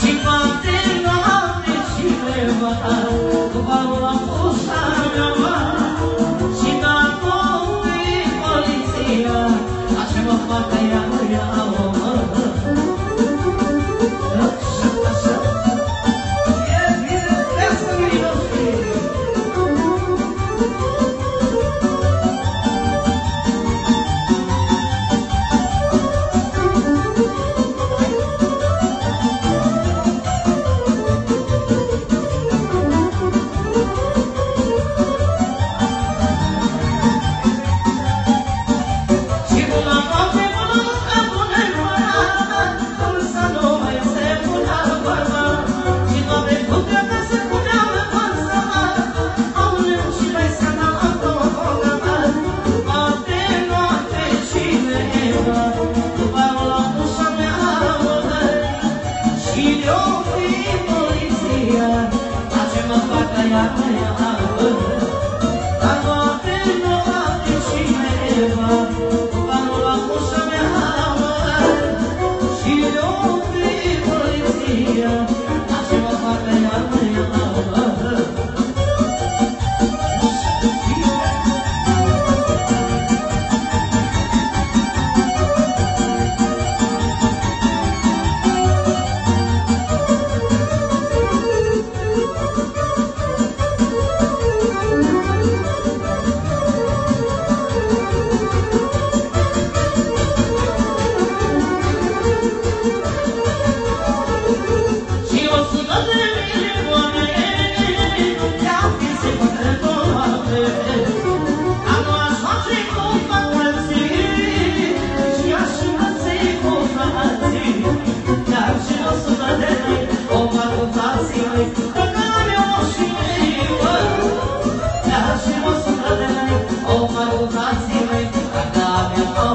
și poate noapte cineva va lua posta mea și dacă poliția așa mă facă ea, ea, ea, ea, ea, ea, ea, ea, ea, ea, ea, فتيا